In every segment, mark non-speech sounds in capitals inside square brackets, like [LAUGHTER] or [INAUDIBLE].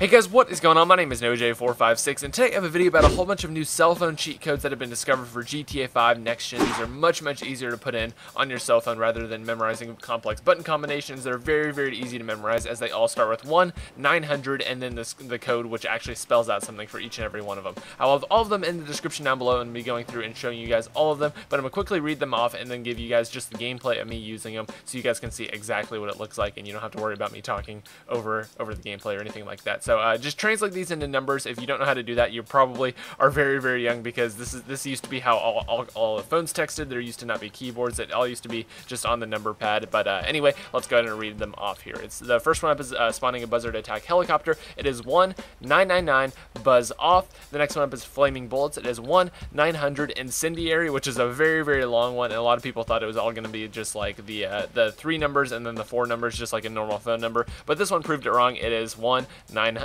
Hey guys, what is going on? My name is NoahJ456, and today I have a video about a whole bunch of new cell phone cheat codes that have been discovered for GTA 5 Next Gen. These are much, much easier to put in on your cell phone rather than memorizing complex button combinations. They're very, very easy to memorize as they all start with 1, 900, and then this, the code which actually spells out something for each and every one of them. I'll have all of them in the description down below and be going through and showing you guys all of them, but I'm going to quickly read them off and then give you guys just the gameplay of me using them so you guys can see exactly what it looks like and you don't have to worry about me talking over, over the gameplay or anything like that. So uh, just translate these into numbers. If you don't know how to do that, you probably are very, very young because this is this used to be how all, all, all the phones texted. There used to not be keyboards. It all used to be just on the number pad. But uh, anyway, let's go ahead and read them off here. It's The first one up is uh, spawning a buzzard attack helicopter. It is 1999 buzz off. The next one up is flaming bullets. It is 1900 incendiary, which is a very, very long one. And a lot of people thought it was all going to be just like the, uh, the three numbers and then the four numbers, just like a normal phone number. But this one proved it wrong. It is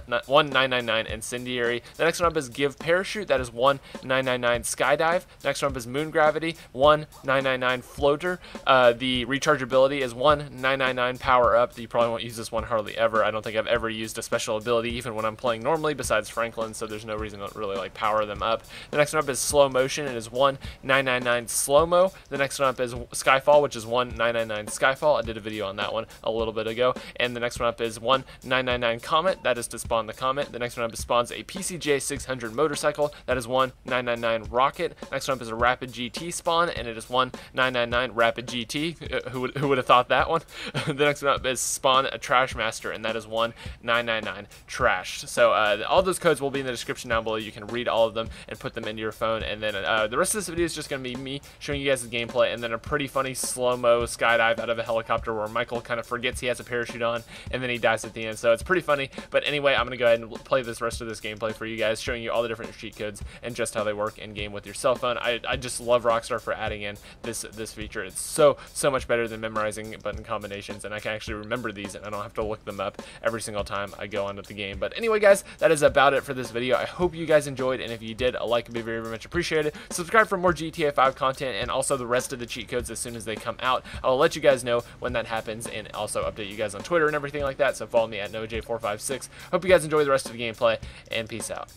1999 999 Incendiary. The next one up is Give Parachute. That is 1999 Skydive. Next one up is Moon Gravity. 1999 Floater. Uh, the rechargeability is 1999 Power Up. You probably won't use this one hardly ever. I don't think I've ever used a special ability even when I'm playing normally besides Franklin, so there's no reason to really like power them up. The next one up is Slow Motion. It is 1999 Slow Mo. The next one up is Skyfall, which is 1999 Skyfall. I did a video on that one a little bit ago. And the next one up is 1999 Comet. That is to spawn the Comet. The next one up is spawns a PCJ 600 motorcycle. That is one 999 Rocket. Next one up is a Rapid GT spawn, and it is one 999 Rapid GT. Uh, who would, who would have thought that one? [LAUGHS] the next one up is spawn a Trash Master, and that is one 999 Trash. So uh, all those codes will be in the description down below. You can read all of them and put them into your phone. And then uh, the rest of this video is just going to be me showing you guys the gameplay, and then a pretty funny slow-mo skydive out of a helicopter where Michael kind of forgets he has a parachute on, and then he dies at the end. So it's pretty funny. But anyway, I'm going to go ahead and play this rest of this gameplay for you guys, showing you all the different cheat codes and just how they work in game with your cell phone. I, I just love Rockstar for adding in this this feature. It's so so much better than memorizing button combinations, and I can actually remember these, and I don't have to look them up every single time I go onto the game. But anyway, guys, that is about it for this video. I hope you guys enjoyed, and if you did, a like would be very very much appreciated. Subscribe for more GTA 5 content and also the rest of the cheat codes as soon as they come out. I'll let you guys know when that happens, and also update you guys on Twitter and everything like that. So follow me at NoahJ456. Hope you guys enjoy the rest of the gameplay, and peace out.